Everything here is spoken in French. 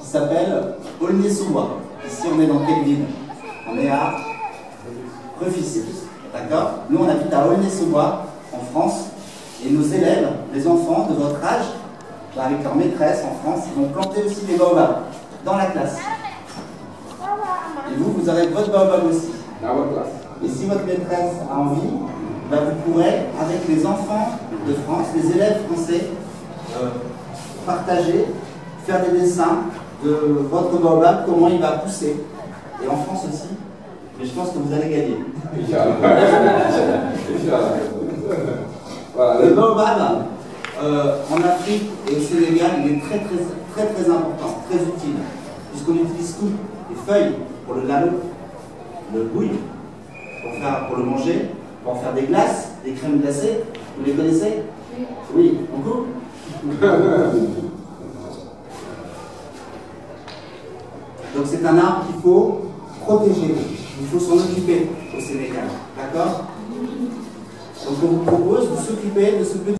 qui s'appelle Aulnay-sous-Bois. Ici, on est dans quelle ville? On est à Refissé. D'accord? Nous, on habite à Aulnay-sous-Bois, en France. Et nos élèves, les enfants de votre âge, avec leur maîtresse en France, ils vont planter aussi des baobabs dans la classe. Et vous, vous aurez votre baobab aussi. Dans votre classe. Et si votre maîtresse a envie, bah, vous pourrez, avec les enfants de France, les élèves français, euh, partager, faire des dessins de votre baobab, comment il va pousser. Et en France aussi. Mais je pense que vous allez gagner. Le le- baobab, euh, en Afrique et au Sénégal, il est très très très très important, très utile, puisqu'on utilise tout, les feuilles pour le lalo, le bouille, pour, faire, pour le manger, pour en faire des glaces, des crèmes glacées, vous les connaissez? Oui, beaucoup Donc c'est un arbre qu'il faut protéger, il faut s'en occuper au Sénégal, d'accord? Donc on vous propose de s'occuper de ce petit